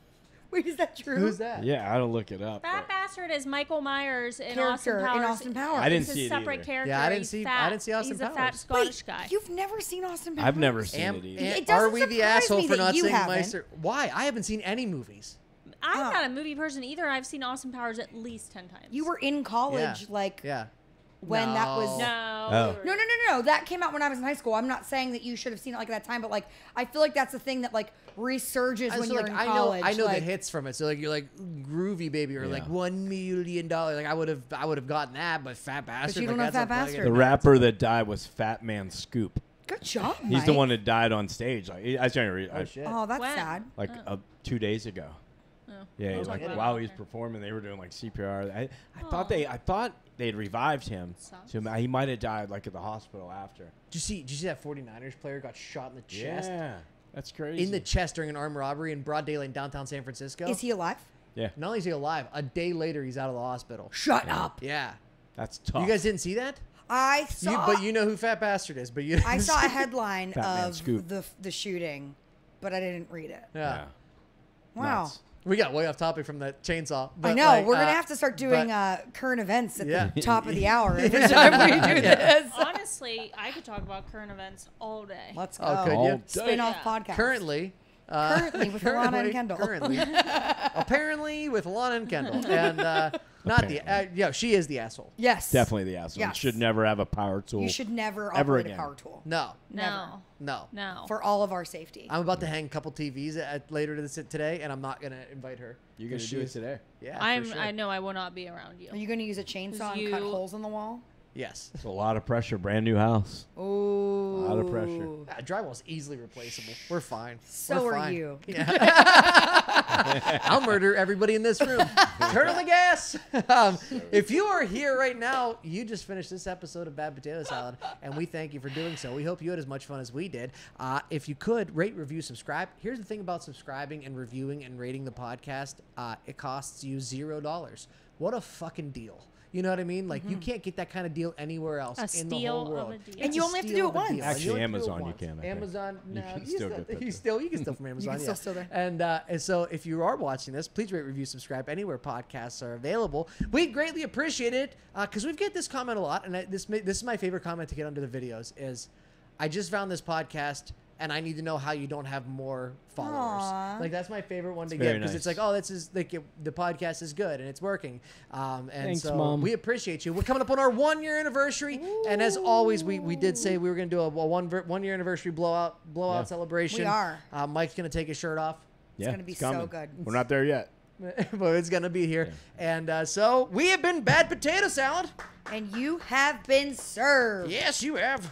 S3: Wait, is that true?
S1: Who's that?
S2: Yeah, I don't look it up.
S4: Fat bastard is Michael Myers in Austin Powers.
S3: in Austin Powers.
S2: I didn't
S4: He's
S2: see
S4: a
S2: it
S4: separate
S2: either.
S4: character.
S1: Yeah, I didn't
S4: He's
S1: see- I
S4: Fat.
S1: didn't see Austin
S4: He's a
S1: Powers.
S4: fat Scottish
S3: Wait,
S4: guy.
S3: You've never seen Austin Powers?
S2: I've never seen
S1: Am,
S2: it either.
S1: am-
S3: It doesn't
S1: are we the asshole for
S3: that
S1: not
S3: you
S1: seeing
S3: haven't.
S1: Meister? Why? I haven't seen any movies.
S4: I'm
S3: Oh.
S4: not a movie person either. I've seen Austin Powers at least ten times.
S3: You were in college,
S1: Yeah.
S3: like
S1: Yeah.
S3: When that was.
S1: No.
S4: no.
S2: Oh.
S3: No, no, no, no. That came out when I was in high school. I'm not saying that you should have seen it like at that time, but like I feel like that's the thing that like resurges
S1: I
S3: when
S1: so,
S3: you're
S1: like,
S3: in
S1: I know,
S3: college.
S1: I know
S3: like,
S1: the hits from it. So like you're like groovy baby or like
S2: Yeah.
S1: one million dollars. Like I would have, I would have gotten that, but Fat Bastard.
S3: But
S1: you
S3: don't know Fat Bastard.
S2: The rapper that died was Fat Man Scoop.
S3: Good job.
S2: He's the one that died on stage. Like I was trying to read.
S1: Oh
S2: I-
S1: shit.
S3: Oh, that's
S4: When?
S3: sad.
S2: like
S4: Oh.
S2: uh, two days ago.
S4: Oh.
S2: Yeah, like while he was performing, they were doing like CPR. I, I
S4: Aw.
S2: thought they, I thought they had revived him.
S4: Sucks.
S2: So he might have died like at the hospital after.
S1: Did you see? Did you see that 49ers player got shot in the chest?
S2: Yeah, that's crazy.
S1: In the chest during an armed robbery in broad daylight in downtown San Francisco.
S3: Is he alive?
S2: yeah,
S1: Not only is he alive, a day later he's out of the hospital.
S3: Shut up.
S1: Yeah.
S2: that's tough.
S1: You guys didn't see that?
S3: I saw.
S1: You, but you know who Fat Bastard is. But you.
S3: I saw a headline of
S2: Scoop.
S3: the the shooting, but I didn't read it.
S1: Yeah.
S3: Wow.
S2: Nuts.
S1: We got way off topic from the chainsaw.
S3: I
S1: but,
S3: know.
S1: like,
S3: We're gonna
S1: uh,
S3: have to start doing
S1: but-
S3: uh, current events at
S1: Yeah.
S3: the top of the hour every time we do this.
S4: Honestly, I could talk about current events all day.
S3: Let's go.
S1: Oh, could
S2: All
S1: you?
S2: day.
S3: Spin off
S4: Yeah.
S3: podcast.
S1: Currently. Uh,
S3: Currently with Alana and Kendyll.
S1: Currently. apparently with Alana and Kendyll. And uh, not the. Uh, yeah, she is the asshole.
S3: Yes.
S2: Definitely the asshole.
S3: Yes.
S2: Should never have a power tool.
S3: You should never
S2: Ever
S3: operate
S2: again.
S3: a power tool.
S1: No.
S4: No.
S1: No.
S4: No.
S3: For all of our safety.
S1: I'm about to hang a couple TVs at, later this today, and I'm not gonna invite her.
S2: You're gonna
S1: 'Cause
S2: do it
S1: she's-
S2: today.
S1: Yeah, for
S4: I'm.
S1: sure.
S4: I know I will not be around you.
S3: Are you going to use a chainsaw and
S4: You-
S3: cut holes in the wall?
S1: Yes.
S2: It's a lot of pressure. Brand new house.
S3: Ooh.
S2: lot of pressure.
S1: Ah, drywall's easily replaceable. We're fine.
S3: So
S1: We're
S3: are
S1: fine.
S3: you.
S1: I'll murder everybody in this room. Turn on the gas. Um, if you are here right now, you just finished this episode of Bad Potato Salad, and we thank you for doing so. We hope you had as much fun as we did. Uh, if you could rate, review, subscribe. Here's the thing about subscribing and reviewing and rating the podcast: uh, it costs you zero dollars. What a fucking deal! You know what I mean? Like you can't get that kind of deal anywhere else
S4: A
S1: in the
S4: steal
S1: whole
S4: of
S1: world.
S4: a deal.
S3: And
S1: It's
S3: you
S1: a
S3: only have to
S1: steal
S3: do it
S1: of a
S3: once.
S1: deal.
S2: Actually,
S1: only have to do it
S2: Amazon you
S1: once.
S2: can, I think.
S1: Amazon,
S2: You
S1: no,
S2: can
S1: you can
S2: still
S1: still,
S2: get that
S1: you
S2: too.
S1: still you can steal from Amazon.
S3: can
S1: yeah.
S3: still steal there.
S1: And, uh, and so if you are watching this, please rate, review, subscribe anywhere podcasts are available. We'd greatly appreciate it because we've get this comment a lot, and I, this ma- this is my favorite comment to get under the videos is, I just found this podcast. And I need to know how you don't have more followers.
S3: Aw.
S1: Like that's my favorite one to get
S2: very
S1: because it's like, oh, this is like it, the podcast is good and it's working. Um, and
S2: Thanks,
S1: so
S2: Mom.
S1: we appreciate you. We're coming up on our one year anniversary, and as always, we, we did say we were going to do a, a one ver- one year anniversary blowout blowout
S2: Yeah.
S1: celebration.
S3: We are.
S1: Uh, Mike's going to take his shirt off,
S2: yeah,
S3: gonna be
S2: it's
S3: so
S2: coming.
S3: good.
S2: We're not there yet.
S1: but it's going to be here. And uh, so we have been bad potato salad.
S3: And you have been served.
S1: Yes, you have.